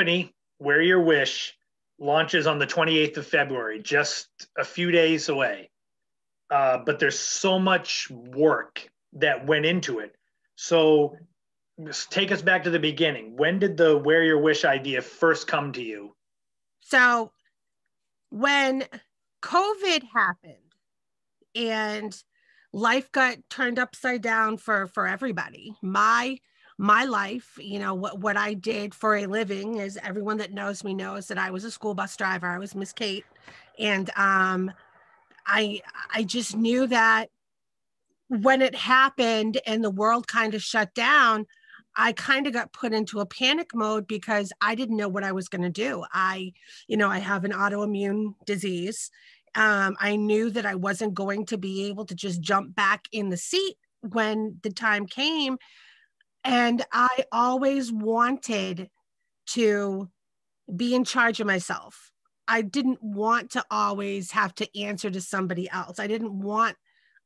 company, Wear Your Wish, launches on the 28th of February, just a few days away. Uh, but there's so much work that went into it. So take us back to the beginning. When did the Wear Your Wish idea first come to you? So when COVID happened and life got turned upside down for for everybody. My my life, you know, what what I did for a living is everyone that knows me knows that I was a school bus driver. I was Miss Kate and um I I just knew that when it happened and the world kind of shut down, I kind of got put into a panic mode because I didn't know what I was going to do. I, you know, I have an autoimmune disease. Um, I knew that I wasn't going to be able to just jump back in the seat when the time came. And I always wanted to be in charge of myself. I didn't want to always have to answer to somebody else. I didn't want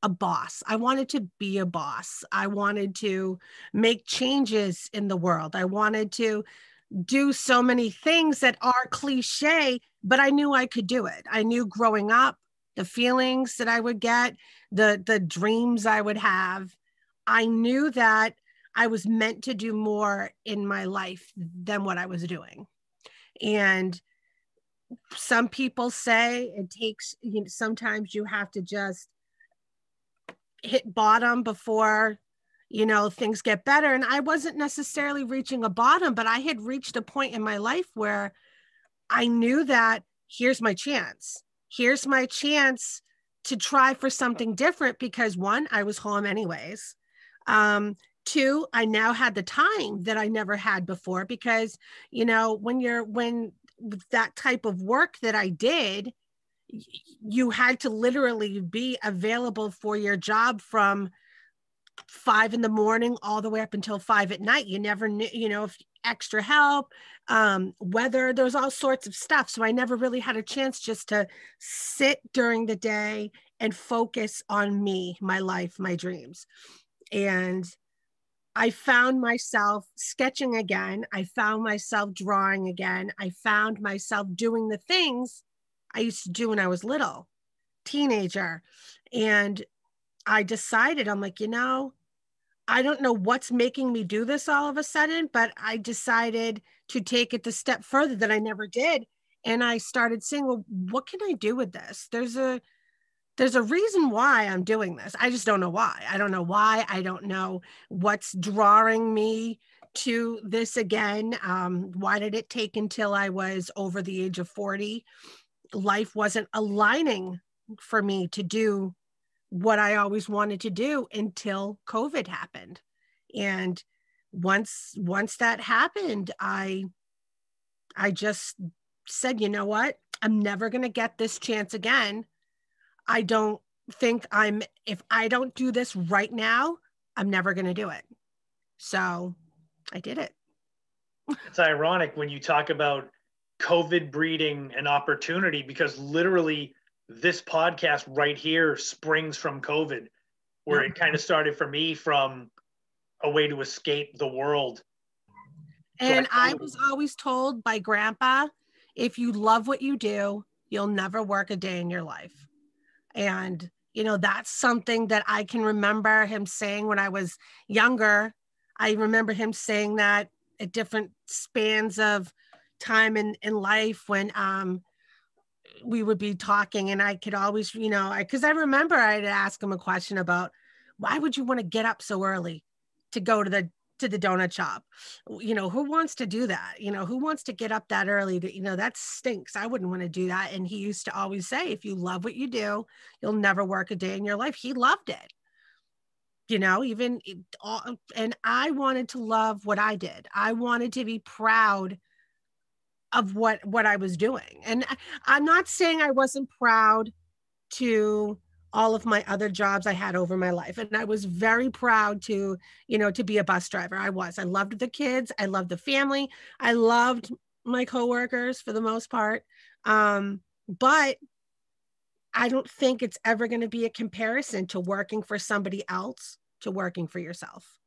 a boss. I wanted to be a boss. I wanted to make changes in the world. I wanted to do so many things that are cliche, but I knew I could do it. I knew growing up, the feelings that I would get, the the dreams I would have. I knew that I was meant to do more in my life than what I was doing. And some people say it takes you know, sometimes you have to just hit bottom before you know things get better. And i wasn't necessarily reaching a bottom but i had reached a point in my life where i knew that here's my chance. Here's my chance to try for something different because one i was home anyways. Um two i now had the time that i never had before because you know when you're when that type of work that i did you had to literally be available for your job from five in the morning all the way up until five at night. You never knew, you know, if extra help, um, weather, there's all sorts of stuff. So I never really had a chance just to sit during the day and focus on me, my life, my dreams. And I found myself sketching again. I found myself drawing again. I found myself doing the things I used to do when I was little, teenager. And I decided, I'm like, you know, I don't know what's making me do this all of a sudden, but I decided to take it the step further that I never did. And I started saying, well, what can I do with this? There's a there's a reason why I'm doing this. I just don't know why. I don't know why. I don't know what's drawing me to this again. Um, why did it take until I was over the age of 40 life wasn't aligning for me to do what I always wanted to do until COVID happened. And once once that happened, I I just said, you know what? I'm never going to get this chance again. I don't think I'm if I don't do this right now, I'm never going to do it. So, I did it. It's ironic when you talk about COVID breeding an opportunity because literally this podcast right here springs from COVID, where it kind of started for me from a way to escape the world. And so I, I was always told by grandpa if you love what you do, you'll never work a day in your life. And, you know, that's something that I can remember him saying when I was younger. I remember him saying that at different spans of time in in life when um we would be talking and I could always, you know, I because I remember I'd ask him a question about why would you want to get up so early to go to the to the donut shop? You know, who wants to do that? You know, who wants to get up that early to, you know, that stinks. I wouldn't want to do that. And he used to always say, if you love what you do, you'll never work a day in your life. He loved it. You know, even all, um, and I wanted to love what I did. I wanted to be proud of what what I was doing. And uh, I'm not saying I wasn't proud to all of my other jobs I had over my life. And I was very proud to, you know, to be a bus driver. I was. I loved the kids. I loved the family. I loved my coworkers for the most part. Um, but I don't think it's ever going to be a comparison to working for somebody else to working for yourself.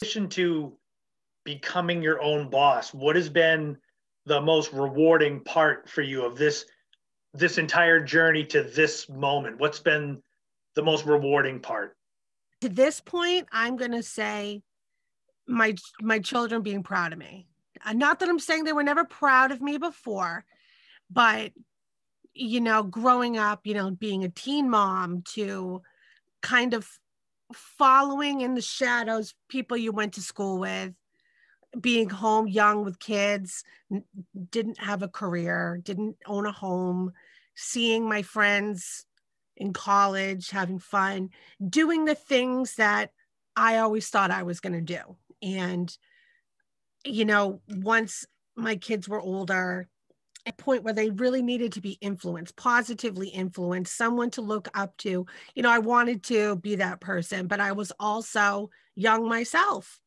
In addition to becoming your own boss what has been the most rewarding part for you of this this entire journey to this moment? What's been the most rewarding part? To this point i'm going to say my my children being proud of me. Uh, not that i'm saying they were never proud of me before but you know growing up you know being a teen mom to kind of following in the shadows people you went to school with being home young with kids didn't have a career didn't own a home seeing my friends in college having fun doing the things that i always thought i was going to do and you know once my kids were older a point where they really needed to be influenced, positively influenced, someone to look up to. You know, I wanted to be that person, but I was also young myself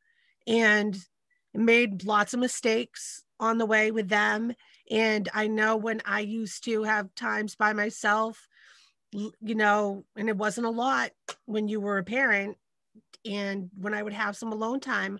and made lots of mistakes on the way with them. And I know when I used to have times by myself, you know, and it wasn't a lot when you were a parent. And when I would have some alone time,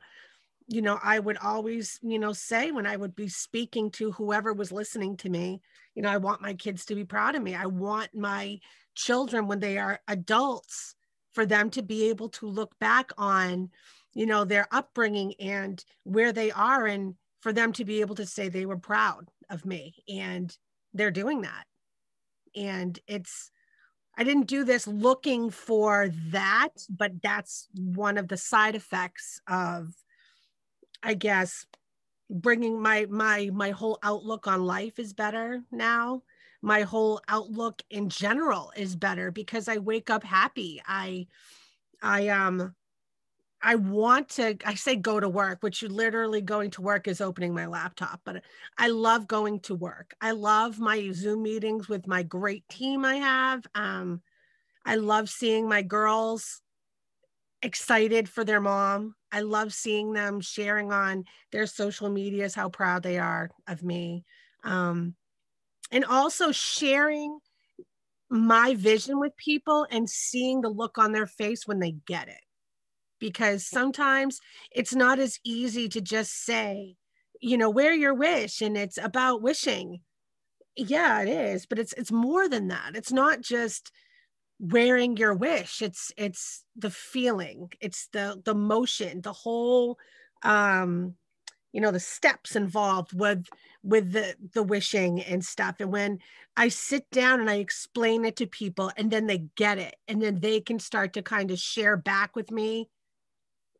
you know, I would always, you know, say when I would be speaking to whoever was listening to me, you know, I want my kids to be proud of me. I want my children, when they are adults, for them to be able to look back on, you know, their upbringing and where they are, and for them to be able to say they were proud of me. And they're doing that. And it's, I didn't do this looking for that, but that's one of the side effects of I guess bringing my my my whole outlook on life is better now my whole outlook in general is better because i wake up happy i i um i want to i say go to work which you literally going to work is opening my laptop but i love going to work i love my zoom meetings with my great team i have um i love seeing my girls excited for their mom. I love seeing them sharing on their social medias how proud they are of me. Um, and also sharing my vision with people and seeing the look on their face when they get it. Because sometimes it's not as easy to just say, you know, wear your wish and it's about wishing. Yeah, it is, but it's it's more than that. It's not just wearing your wish it's it's the feeling it's the the motion the whole um you know the steps involved with with the the wishing and stuff and when i sit down and i explain it to people and then they get it and then they can start to kind of share back with me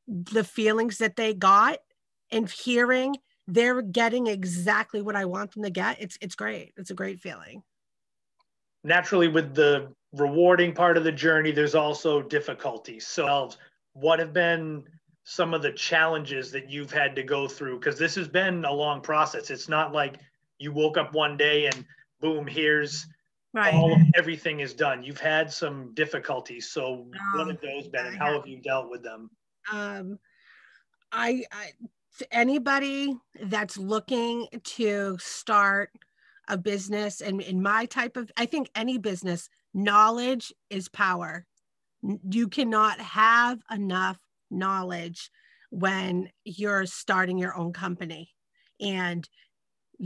the feelings that they got and hearing they're getting exactly what i want them to get it's it's great it's a great feeling naturally with the rewarding part of the journey, there's also difficulties. So, what have been some of the challenges that you've had to go through? Because this has been a long process. It's not like you woke up one day and boom, here's right. all everything is done. You've had some difficulties. So, um, what have those been, and how have you dealt with them? Um, I, I anybody that's looking to start a business and in my type of i think any business knowledge is power. You cannot have enough knowledge when you're starting your own company and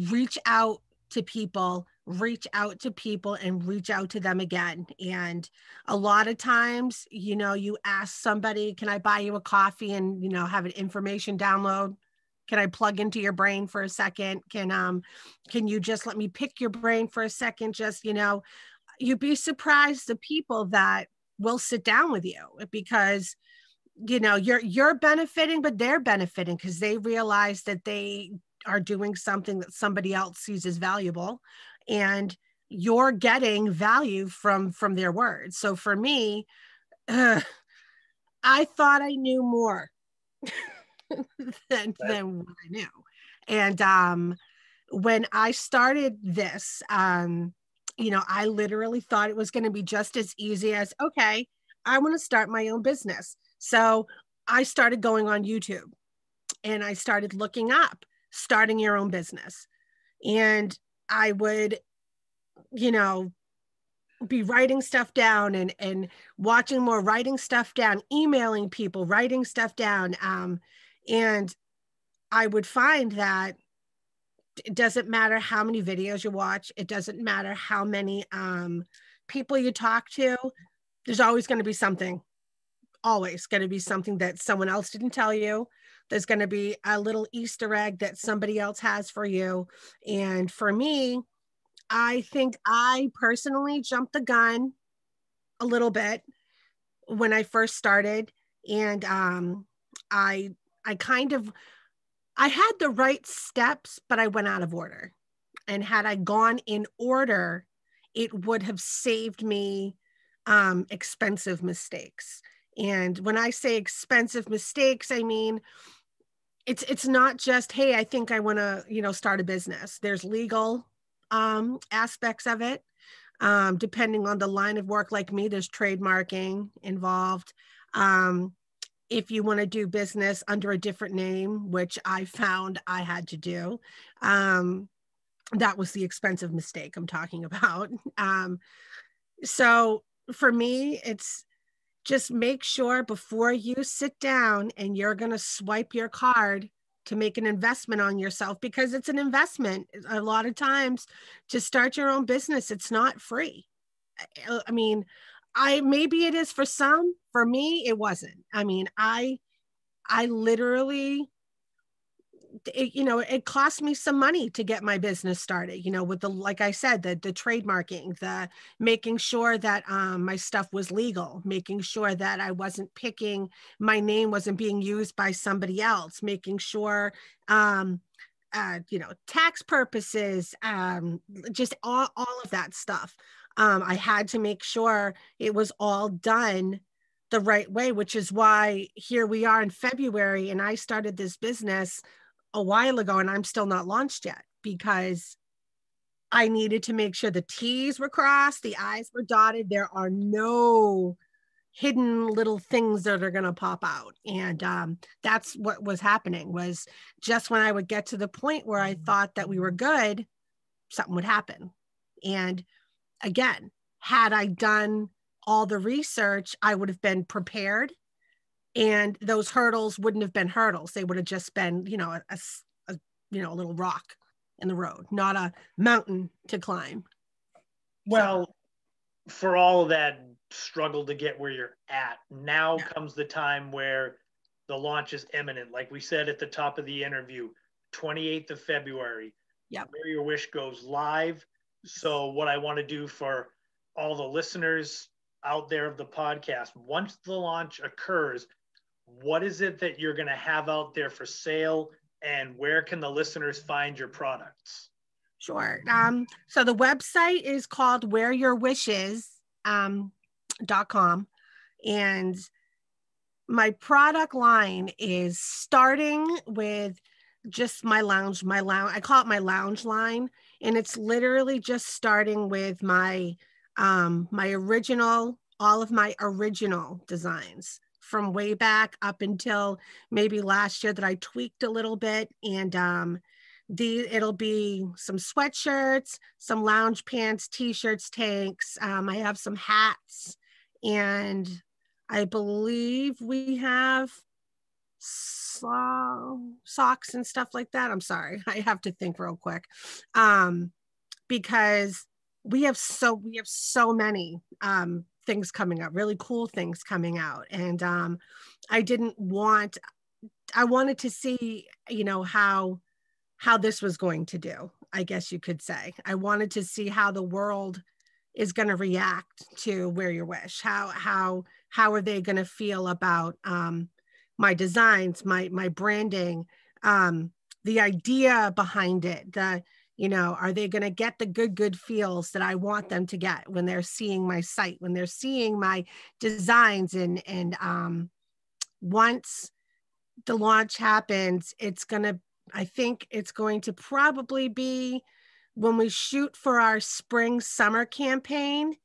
reach out to people reach out to people and reach out to them again. And a lot of times you know you ask somebody can i buy you a coffee and you know have an information download? Can i plug into your brain for a second? Can um can you just let me pick your brain for a second? Just you know you'd be surprised the people that will sit down with you because you know you're you're benefiting but they're benefiting because they realize that they are doing something that somebody else sees as valuable and you're getting value from from their words so for me uh, i thought i knew more than, than what i knew and um when i started this um you know, I literally thought it was going to be just as easy as, okay, I want to start my own business. So I started going on YouTube and I started looking up starting your own business. And I would, you know, be writing stuff down and and watching more writing stuff down emailing people writing stuff down um and I would find that it doesn't matter how many videos you watch, it doesn't matter how many um, people you talk to, there's always going to be something, always going to be something that someone else didn't tell you. There's going to be a little Easter egg that somebody else has for you. And for me, I think I personally jumped the gun a little bit when I first started. And um, I I kind of I had the right steps, but I went out of order. And had I gone in order, it would have saved me um, expensive mistakes. And when I say expensive mistakes, I mean it's it's not just hey, I think I want to you know start a business. There's legal um, aspects of it. Um, depending on the line of work, like me, there's trademarking involved. Um, if you want to do business under a different name, which I found I had to do, um, that was the expensive mistake I'm talking about. Um, so for me, it's just make sure before you sit down and you're going to swipe your card to make an investment on yourself because it's an investment. A lot of times to start your own business, it's not free. I mean, I maybe it is for some. For me, it wasn't. I mean, I I literally it, you know it cost me some money to get my business started you know with the like i said the the trademarking the making sure that um, my stuff was legal making sure that i wasn't picking my name wasn't being used by somebody else making sure um, uh, you know tax purposes um, just all, all of that stuff. Um, I had to make sure it was all done the right way, which is why here we are in February and I started this business a while ago and I'm still not launched yet because I needed to make sure the T's were crossed, the I's were dotted. There are no hidden little things that are going to pop out and um, that's what was happening was just when i would get to the point where i thought that we were good something would happen and again, had I done all the research, I would have been prepared and those hurdles wouldn't have been hurdles. They would have just been, you know, a, a, a you know, a little rock in the road, not a mountain to climb. Well, so. for all of that struggle to get where you're at, now yeah. comes the time where the launch is imminent. Like we said at the top of the interview, 28th of February. Yeah. Wear Your Wish goes live. So, what I want to do for all the listeners out there of the podcast, once the launch occurs, what is it that you're going to have out there for sale and where can the listeners find your products? Sure. Um, so the website is called wear your wishes um, dot com and my product line is starting with just my lounge my lounge i call it my lounge line and it's literally just starting with my um my original all of my original designs from way back up until maybe last year that I tweaked a little bit and um the it'll be some sweatshirts, some lounge pants, t-shirts, tanks. Um, I have some hats and I believe we have so- socks and stuff like that. I'm sorry, I have to think real quick, um, because we have so we have so many um, things coming up, really cool things coming out, and um, I didn't want. I wanted to see, you know, how how this was going to do. I guess you could say. I wanted to see how the world is going to react to wear your wish. How how how are they going to feel about um, my designs, my my branding, um, the idea behind it, the you know, are they going to get the good good feels that I want them to get when they're seeing my site, when they're seeing my designs and and um, once the launch happens, it's going to I think it's going to probably be when we shoot for our spring summer campaign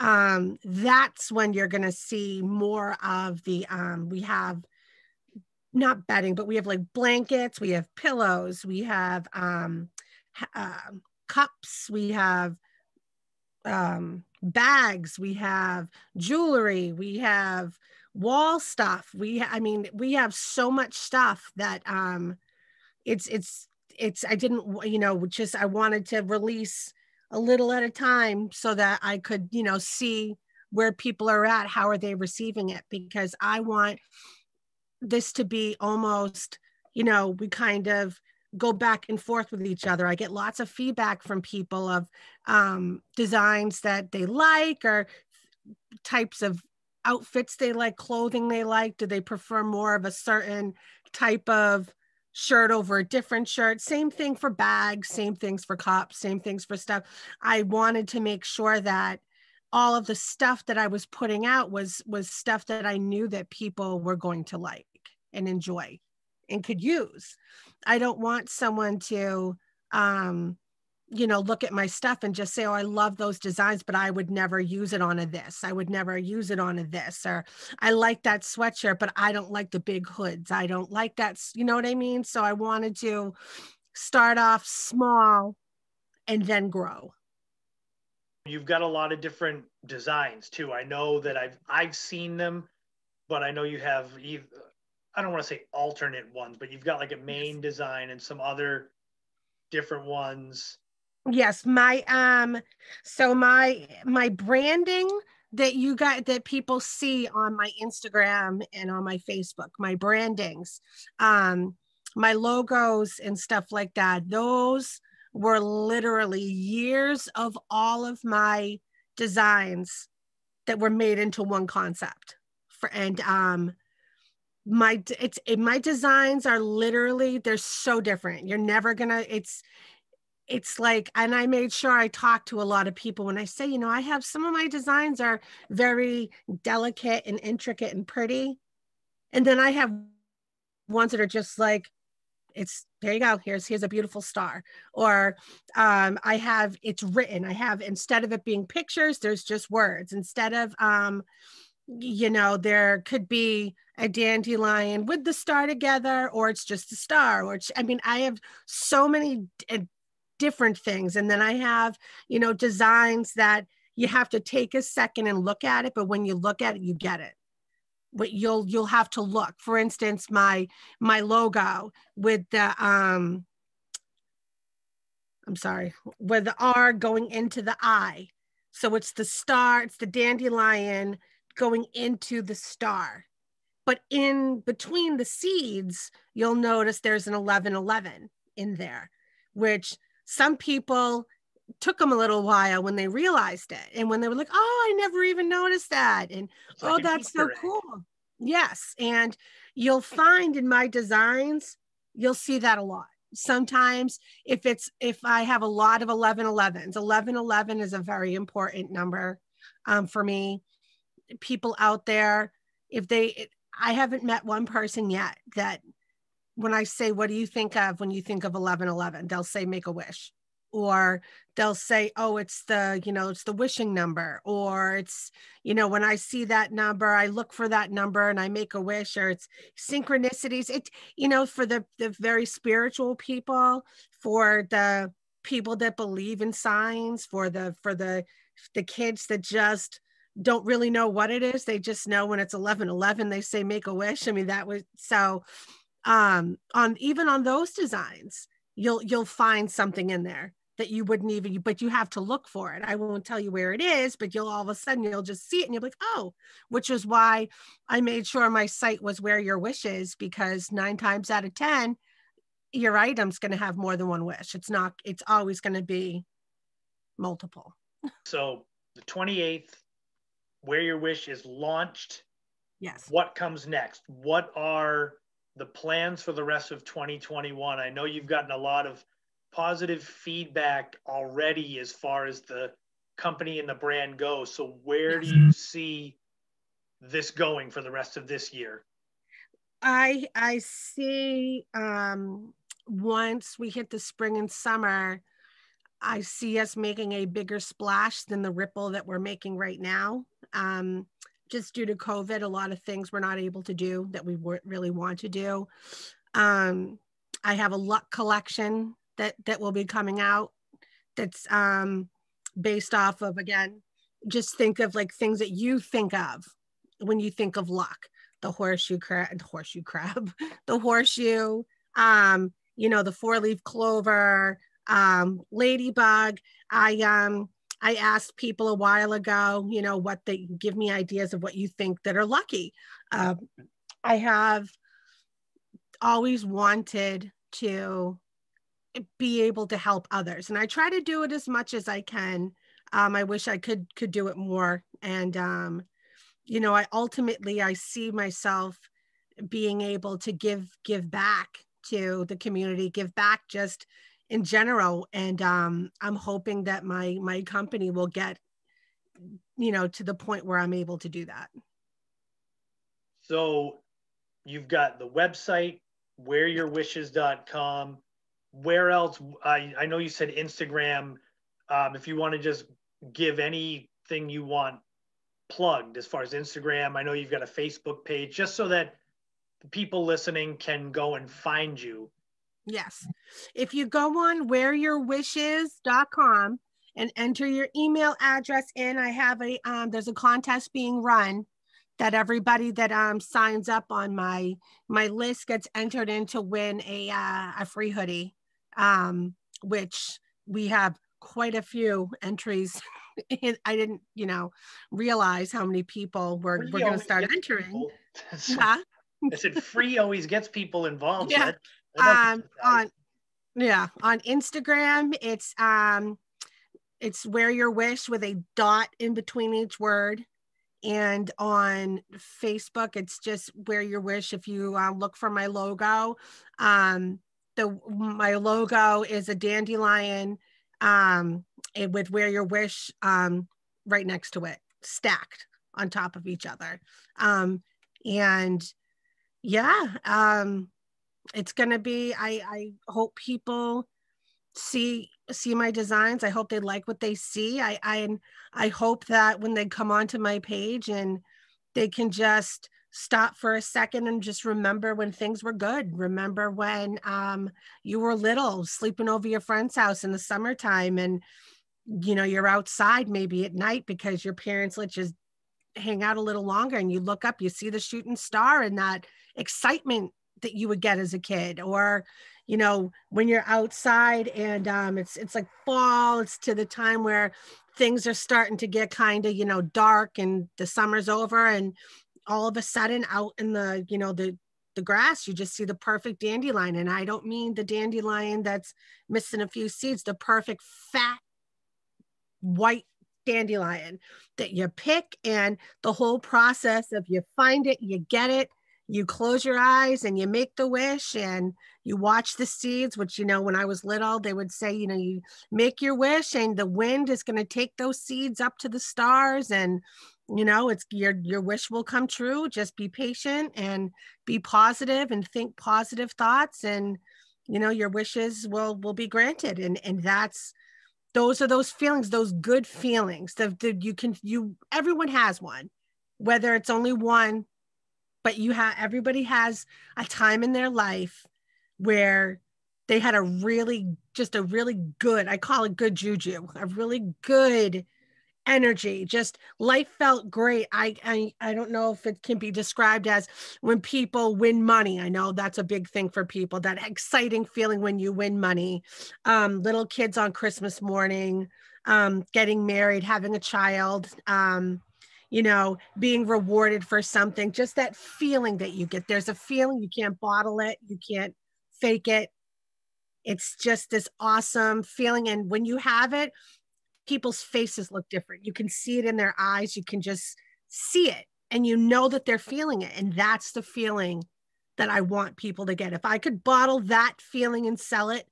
um, that's when you're going to see more of the um, we have not bedding but we have like blankets we have pillows we have um, uh, cups we have um, bags we have jewelry we have wall stuff. We i mean we have so much stuff that um it's it's it's i didn't you know just i wanted to release a little at a time so that i could you know see where people are at how are they receiving it? Because i want this to be almost you know we kind of go back and forth with each other i get lots of feedback from people of um, designs that they like or types of outfits they like clothing they like do they prefer more of a certain type of shirt over a different shirt. Same thing for bags, same things for cups, same things for stuff. I wanted to make sure that all of the stuff that I was putting out was was stuff that I knew that people were going to like and enjoy and could use. I don't want someone to um you know look at my stuff and just say oh i love those designs but i would never use it on a this. I would never use it on a this or i like that sweatshirt but i don't like the big hoods. I don't like that you know what i mean? So i wanted to start off small and then grow. You've got a lot of different designs too. I know that i've i've seen them but i know you have i don't want to say alternate ones but you've got like a main yes. design and some other different ones yes my um so my my branding that you got that people see on my instagram and on my facebook my brandings um my logos and stuff like that those were literally years of all of my designs that were made into one concept for and um my it's it, my designs are literally they're so different. You're never gonna it's it's like and i made sure i talked to a lot of people when i say you know i have some of my designs are very delicate and intricate and pretty. And then i have ones that are just like it's there you go here's here's a beautiful star. Or um, i have it's written. I have instead of it being pictures there's just words. Instead of um, you know there could be a dandelion with the star together or it's just a star or i mean i have so many different things. And then I have, you know, designs that you have to take a second and look at it, but when you look at it, you get it. But you'll you'll have to look. For instance, my my logo with the um I'm sorry, with the R going into the I. So it's the star, it's the dandelion going into the star. But in between the seeds, you'll notice there's an 1111 in there, which some people took them a little while when they realized it and when they were like oh i never even noticed that. And it's oh like that's so cool. Yes and you'll find in my designs you'll see that a lot. Sometimes if it's if i have a lot of 11 11s 11 11 is a very important number um, for me people out there if they i haven't met one person yet that when I say, what do you think of when you think of 1111? They'll say, make a wish. Or they'll say, oh, it's the, you know, it's the wishing number. Or it's, you know, when I see that number, I look for that number and I make a wish. Or it's synchronicities. It, you know, for the, the very spiritual people, for the people that believe in signs, for the, for the, the kids that just, don't really know what it is. They just know when it's 11 11, they say make a wish. I mean, that was so um, on even on those designs, you'll you'll find something in there that you wouldn't even but you have to look for it i won't tell you where it is but you'll all of a sudden you'll just see it and you'll be like oh which is why i made sure my site was where your wish is because nine times out of ten your item's going to have more than one wish it's not it's always going to be multiple so the 28th wear your wish is launched yes what comes next what are the plans for the rest of 2021? I know you've gotten a lot of positive feedback already as far as the company and the brand go. So where do you see this going for the rest of this year? I I see um once we hit the spring and summer, I see us making a bigger splash than the ripple that we're making right now. Um, just due to COVID, a lot of things we're not able to do that we really want to do. Um, I have a luck collection that that will be coming out. That's um, based off of again, just think of like things that you think of when you think of luck. The horseshoe crab, the horseshoe crab, the horseshoe. Um, you know, the four leaf clover, um, ladybug. I um I asked people a while ago, you know, what they give me ideas of what you think that are lucky. Um, I have always wanted to be able to help others, and I try to do it as much as I can. Um, I wish I could could do it more, and um, you know, I ultimately I see myself being able to give give back to the community, give back just in general and um, i'm hoping that my my company will get you know to the point where i'm able to do that. So you've got the website wearyourwishes.com where else i, I know you said instagram um, if you want to just give anything you want plugged as far as instagram i know you've got a facebook page just so that people listening can go and find you Yes. If you go on wearyourwishes.com and enter your email address in, I have a um, there's a contest being run that everybody that um signs up on my my list gets entered in to win a uh, a free hoodie, um, which we have quite a few entries. I didn't, you know, realize how many people were, were going to start entering. huh? I said free always gets people involved. Yeah um on yeah on instagram it's um it's wear your wish with a dot in between each word. And on facebook it's just wear your wish. If you uh, look for my logo um the my logo is a dandelion um it with wear your wish um right next to it stacked on top of each other. Um and yeah um it's going to be I, I hope people see see my designs. I hope they like what they see. I i i hope that when they come onto my page and they can just stop for a second and just remember when things were good. Remember when um, you were little sleeping over your friend's house in the summertime and you know you're outside maybe at night because your parents let you hang out a little longer and you look up you see the shooting star and that excitement that you would get as a kid or you know when you're outside and um, it's it's like fall it's to the time where things are starting to get kind of you know dark and the summer's over and all of a sudden out in the you know the the grass you just see the perfect dandelion. And i don't mean the dandelion that's missing a few seeds the perfect fat white dandelion that you pick and the whole process of you find it you get it you close your eyes and you make the wish and you watch the seeds which you know when i was little they would say you know you make your wish and the wind is going to take those seeds up to the stars and you know it's your your wish will come true. Just be patient and be positive and think positive thoughts and you know your wishes will will be granted. And and that's those are those feelings those good feelings. That you can you everyone has one whether it's only one but you have everybody has a time in their life where they had a really just a really good i call it good juju a really good energy. Just life felt great. I, I i don't know if it can be described as when people win money. I know that's a big thing for people that exciting feeling when you win money. Um, little kids on christmas morning um, getting married having a child um, you know, being rewarded for something, just that feeling that you get. There's a feeling you can't bottle it, you can't fake it. It's just this awesome feeling. And when you have it, people's faces look different. You can see it in their eyes, you can just see it, and you know that they're feeling it. And that's the feeling that I want people to get. If I could bottle that feeling and sell it,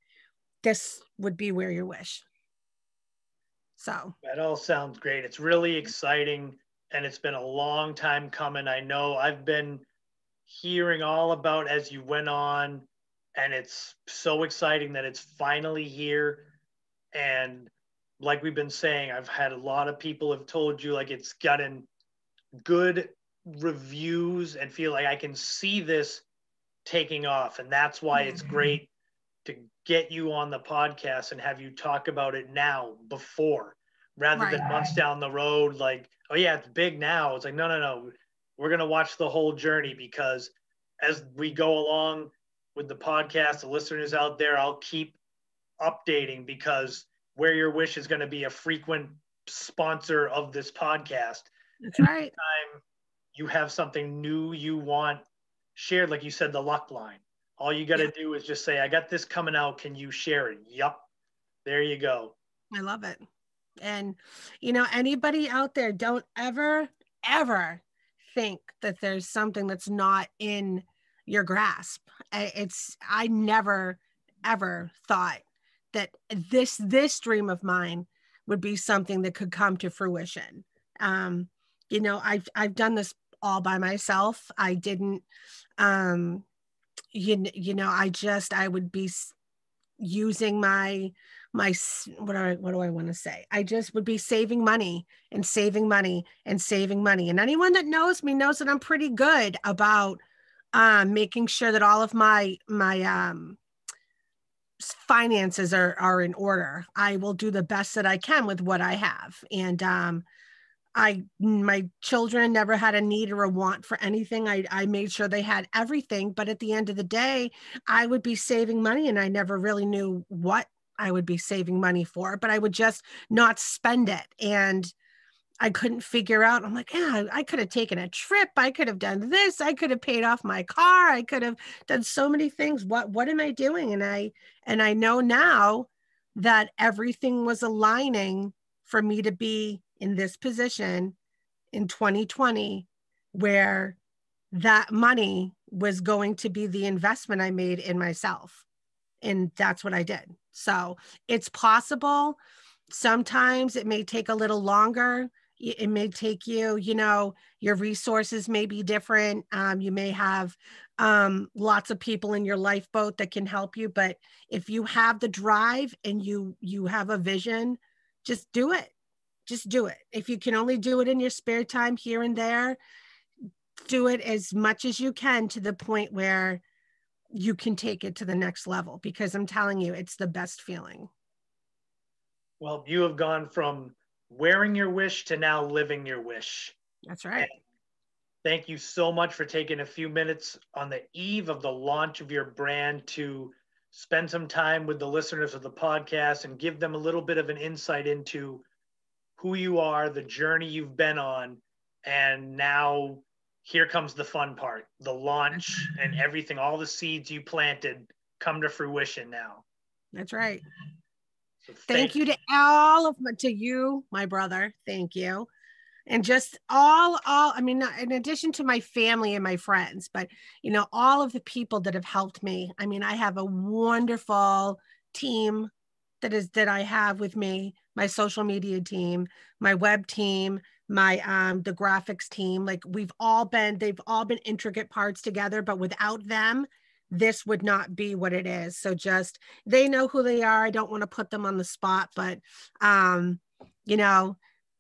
this would be wear your wish. So that all sounds great. It's really exciting and it's been a long time coming. I know I've been hearing all about as you went on, and it's so exciting that it's finally here. And like we've been saying, I've had a lot of people have told you like it's gotten good reviews and feel like I can see this taking off. And that's why it's mm-hmm. great to get you on the podcast and have you talk about it now before rather right. than months down the road like oh yeah, it's big now. It's like, no, no, no. We're gonna watch the whole journey because as we go along, with the podcast, the listeners out there. I'll keep updating because Wear Your Wish is going to be a frequent sponsor of this podcast. That's right. Time you have something new you want shared, like you said, the luck line. All you got to yeah. do is just say, I got this coming out. Can you share it? Yup. There you go. I love it. And, you know, anybody out there, don't ever, ever think that there's something that's not in your grasp. It's, I never, ever thought that this, this dream of mine would be something that could come to fruition. Um, you know, I've, I've done this all by myself. I didn't, um, you, you know, I just, I would be using my my what do I what do I want to say? I just would be saving money and saving money and saving money. And anyone that knows me knows that I'm pretty good about um, making sure that all of my my um, finances are are in order. I will do the best that I can with what I have. And um, I my children never had a need or a want for anything. I, I made sure they had everything, but at the end of the day, I would be saving money and I never really knew what I would be saving money for, but I would just not spend it. And I couldn't figure out. I'm like, yeah, I could have taken a trip. I could have done this. I could have paid off my car. I could have done so many things. What what am I doing? And I and I know now that everything was aligning for me to be in this position in 2020 where that money was going to be the investment I made in myself. And that's what I did. So it's possible. Sometimes it may take a little longer. It may take you, you know, your resources may be different. Um, you may have um, lots of people in your lifeboat that can help you. But if you have the drive and you you have a vision, just do it. Just do it. If you can only do it in your spare time here and there, do it as much as you can to the point where you can take it to the next level because I'm telling you, it's the best feeling. Well, you have gone from wearing your wish to now living your wish. That's right. And thank you so much for taking a few minutes on the eve of the launch of your brand to spend some time with the listeners of the podcast and give them a little bit of an insight into who you are, the journey you've been on, and now here comes the fun part the launch and everything all the seeds you planted come to fruition now. That's right. So thank, thank you to all of my, to you my brother. Thank you. And just all all i mean in addition to my family and my friends but you know all of the people that have helped me. I mean i have a wonderful team that is that i have with me my social media team my web team my um the graphics team like we've all been they've all been intricate parts together but without them this would not be what it is. So just they know who they are i don't want to put them on the spot but um you know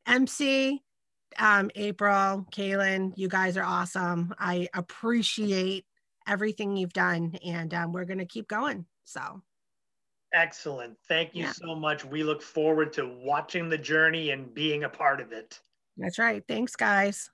mc um april kaylin you guys are awesome. I appreciate everything you've done and um, we're going to keep going so. Excellent. Thank you yeah. so much. We look forward to watching the journey and being a part of it that's right. Thanks, guys.